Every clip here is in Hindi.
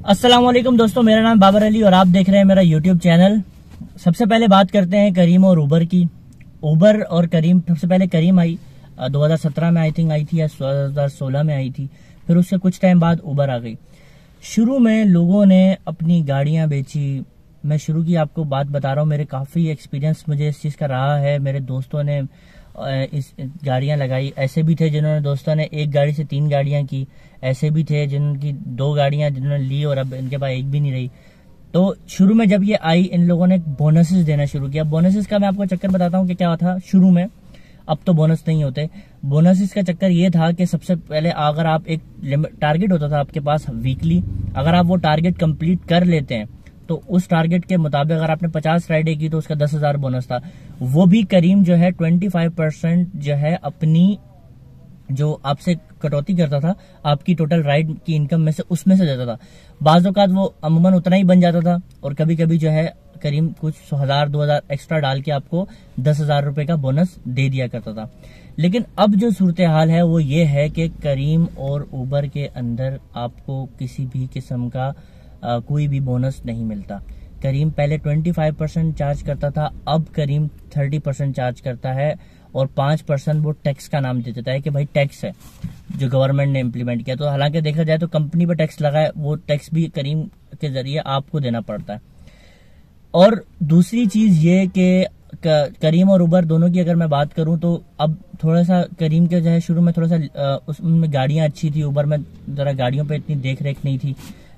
वालेकुम दोस्तों, मेरा नाम बाबर अली और आप देख रहे हैं मेरा यूट्यूब चैनल। सबसे पहले बात करते हैं करीम और उबर की। उबर और करीम, सबसे पहले करीम आई 2017 में आई थिंक आई थी या 2016 में आई थी। फिर उससे कुछ टाइम बाद उबर आ गई। शुरू में लोगों ने अपनी गाड़ियाँ बेची। मैं शुरू की आपको बात बता रहा हूँ, मेरे काफ़ी एक्सपीरियंस मुझे इस चीज़ का रहा है। मेरे दोस्तों ने इस गाड़ियाँ लगाई। ऐसे भी थे जिन्होंने दोस्तों ने एक गाड़ी से तीन गाड़ियाँ की। ऐसे भी थे जिनकी दो गाड़ियाँ जिन्होंने ली और अब इनके पास एक भी नहीं रही। तो शुरू में जब ये आई, इन लोगों ने बोनसेस देना शुरू किया। बोनसेस का मैं आपको चक्कर बताता हूँ कि क्या था शुरू में। अब तो बोनस नहीं होते। बोनसेस का चक्कर ये था कि सबसे पहले अगर आप एक टारगेट होता था आपके पास वीकली। अगर आप वो टारगेट कंप्लीट कर लेते हैं तो उस टारगेट के मुताबिक अगर आपने 50 फ्राइडे की तो उसका दस हज़ार बोनस था। वो भी करीम जो है 25 परसेंट जो है अपनी, जो आपसे कटौती करता था, आपकी टोटल राइड की इनकम में से उसमें से देता था। बाज वो अमूमन उतना ही बन जाता था और कभी कभी जो है करीम कुछ हज़ार, दो हज़ार एक्स्ट्रा डाल के आपको दस हज़ार रुपए का बोनस दे दिया करता था। लेकिन अब जो सूरत हाल है वो ये है कि करीम और उबर के अंदर आपको किसी भी किस्म का कोई भी बोनस नहीं मिलता। करीम पहले 25 परसेंट चार्ज करता था, अब करीम 30 परसेंट चार्ज करता है और पाँच परसेंट वो टैक्स का नाम दे देता है कि भाई टैक्स है, जो गवर्नमेंट ने इम्प्लीमेंट किया। तो हालाँकि देखा जाए तो कंपनी पर टैक्स लगा है, वो टैक्स भी करीम के ज़रिए आपको देना पड़ता है। और दूसरी चीज़ ये कि करीम और उबर दोनों की अगर मैं बात करूँ तो अब थोड़ा सा करीम के जो है शुरू में थोड़ा सा उसमें गाड़ियाँ अच्छी थी, उबर में जरा गाड़ियों पे इतनी देख रेख नहीं थी।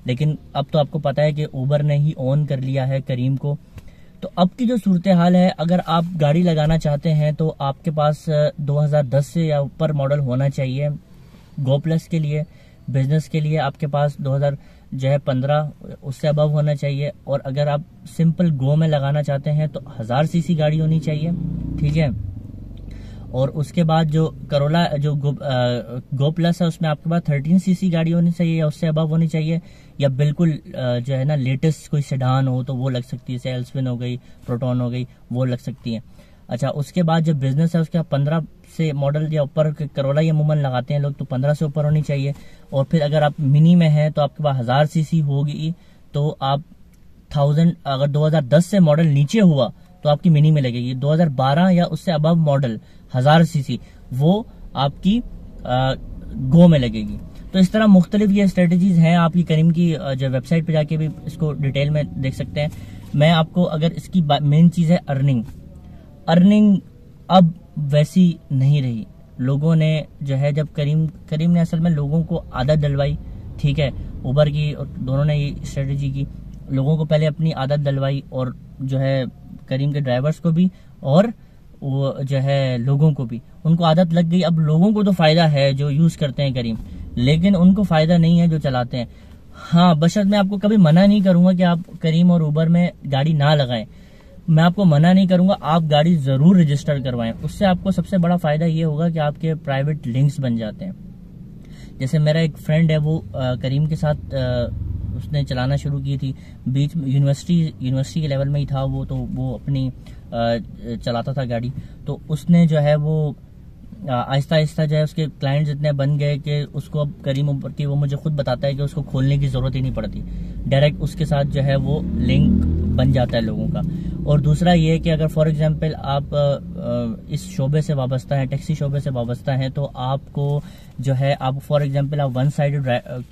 लेकिन अब तो आपको पता है कि ऊबर ने ही ऑन कर लिया है करीम को। तो अब की जो सूरत हाल है, अगर आप गाड़ी लगाना चाहते हैं तो आपके पास 2010 से या ऊपर मॉडल होना चाहिए। गो प्लस के लिए बिज़नेस के लिए आपके पास 2000 जो है, पंद्रह, उससे अबव होना चाहिए। और अगर आप सिंपल गो में लगाना चाहते हैं तो हज़ार सीसी गाड़ी होनी चाहिए। ठीक है? और उसके बाद जो करोला जो गो, आ, गो प्लस है उसमें आपके पास थर्टीन सीसी गाड़ी होनी चाहिए या उससे अबव होनी चाहिए या बिल्कुल आ, जो है ना लेटेस्ट कोई सेडान हो तो वो लग सकती है सेल्सविन हो गई प्रोटोन हो गई वो लग सकती है। अच्छा उसके बाद जो बिज़नेस है उसके पंद्रह से मॉडल या ऊपर करोला या मुमन लगाते हैं लोग तो पंद्रह से ऊपर होनी चाहिए। और फिर अगर आप मिनी में हैं तो आपके पास हज़ार सीसी होगी तो आप थाउज़ेंड अगर 2010 से मॉडल नीचे हुआ तो आपकी मिनी में लगेगी 2012 या उससे अबव मॉडल हज़ार सीसी, वो आपकी गो में लगेगी। तो इस तरह मुख्तलिफ़ ये स्ट्रेटेजीज हैं आपकी करीम की जो वेबसाइट पे जाके भी इसको डिटेल में देख सकते हैं। मैं आपको अगर इसकी मेन चीज़ है अर्निंग अर्निंग अब वैसी नहीं रही। लोगों ने जो है, जब करीम करीम ने असल में लोगों को आदत डलवाई, ठीक है उबर की और दोनों ने ये स्ट्रेटेजी की। लोगों को पहले अपनी आदत डलवाई और जो है, करीम के ड्राइवर्स को भी और वो जो है लोगों को भी। उनको आदत लग गई। अब लोगों को तो फ़ायदा है जो यूज़ करते हैं करीम। लेकिन उनको फ़ायदा नहीं है जो चलाते हैं। हाँ बशर्त मैं आपको कभी मना नहीं करूँगा कि आप करीम और उबर में गाड़ी ना लगाएँ। मैं आपको मना नहीं करूँगा आप गाड़ी ज़रूर रजिस्टर करवाएँ। उससे आपको सबसे बड़ा फ़ायदा ये होगा कि आपके प्राइवेट लिंक्स बन जाते हैं। जैसे मेरा एक फ्रेंड है वो आ, करीम के साथ आ, उसने चलाना शुरू की थी। बीच यूनिवर्सिटी यूनिवर्सिटी के लेवल में ही था वो तो वो अपनी चलाता था गाड़ी। तो उसने जो है वो आहिस्ता आहिस्ता जो है उसके क्लाइंट्स इतने बन गए कि उसको अब करीम की वो मुझे खुद बताता है कि उसको खोलने की ज़रूरत ही नहीं पड़ती। डायरेक्ट उसके साथ जो है वो लिंक बन जाता है लोगों का। और दूसरा ये कि अगर फॉर एग्जांपल आप इस शोबे से वाबस्ता है, टैक्सी शोबे से वाबस्ता है तो आपको जो है, आप फॉर एग्जांपल आप वन साइड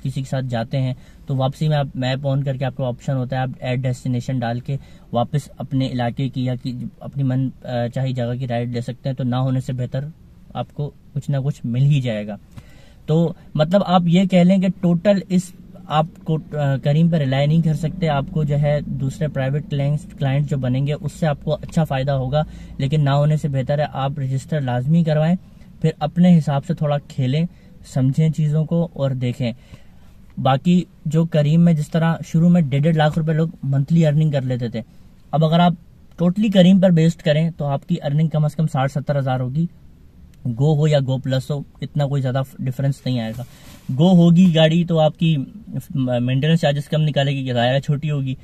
किसी के साथ जाते हैं तो वापसी में आप मैप ऑन करके आपका ऑप्शन होता है, आप एड डेस्टिनेशन डाल के वापस अपने इलाके की या कि, अपनी मन चाहे जगह की राइड ले सकते हैं तो ना होने से बेहतर आपको कुछ ना कुछ मिल ही जाएगा। तो मतलब आप ये कह लें कि टोटल इस आपको करीम पर रिलाई नहीं कर सकते, आपको जो है दूसरे प्राइवेट क्लाइंट जो बनेंगे, उससे आपको अच्छा फ़ायदा होगा, लेकिन ना होने से बेहतर है आप रजिस्टर लाजमी करवाएँ, फिर अपने हिसाब से थोड़ा खेलें, समझें चीज़ों को और देखें। बाकी जो करीम में जिस तरह शुरू में डेढ़ डेढ़ लाख रुपए लोग मंथली अर्निंग कर लेते थे, अब अगर आप टोटली करीम पर बेस्ड करें तो आपकी अर्निंग कम से कम साठ सत्तर हज़ार होगी गो हो या गो प्लस हो, इतना कोई ज़्यादा डिफरेंस नहीं आएगा। गो होगी गाड़ी तो आपकी मेंटेनेंस चार्जेस कम निकालेगी, किराया छोटी होगी।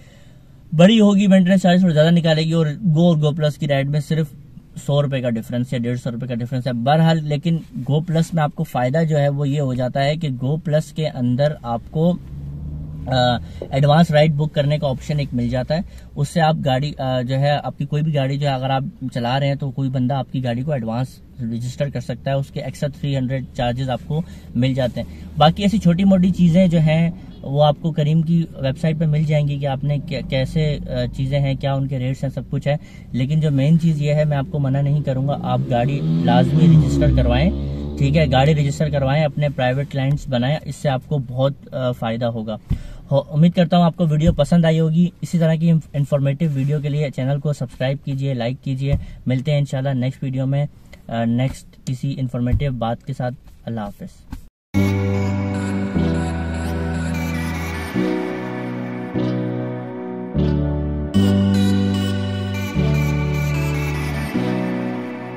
बड़ी होगी मेंटेनेंस चार्जेस थोड़ा ज़्यादा निकालेगी और गो और गो प्लस की राइड में सिर्फ़ सौ रुपए का डिफरेंस या डेढ़ सौ रुपए का डिफरेंस है। बहरहाल, लेकिन गो प्लस में आपको फ़ायदा जो है वो ये हो जाता है कि गो प्लस के अंदर आपको एडवांस राइड बुक करने का ऑप्शन एक मिल जाता है। उससे आप गाड़ी जो है, आपकी कोई भी गाड़ी जो है, अगर आप चला रहे हैं तो कोई बंदा आपकी गाड़ी को एडवांस रजिस्टर कर सकता है। उसके एक्स्ट्रा थ्री हंड्रेड चार्जेस आपको मिल जाते हैं। बाकी ऐसी छोटी मोटी चीज़ें जो हैं, वो आपको करीम की वेबसाइट पे मिल जाएँगी कि आपने कैसे चीज़ें हैं, क्या उनके रेट्स हैं, सब कुछ है। लेकिन जो मेन चीज़ ये है, मैं आपको मना नहीं करूँगा, आप गाड़ी लाजमी रजिस्टर करवाएँ, ठीक है? गाड़ी रजिस्टर करवाएँ, अपने प्राइवेट क्लाइंट्स बनाएँ, इससे आपको बहुत फ़ायदा होगा। उम्मीद करता हूँ आपको वीडियो पसंद आई होगी। इसी तरह की इन्फॉर्मेटिव वीडियो के लिए चैनल को सब्सक्राइब कीजिए लाइक कीजिए। मिलते हैं इंशाल्लाह नेक्स्ट वीडियो में। नेक्स्ट किसी इन्फॉर्मेटिव बात के साथ। अल्लाह हाफिज़।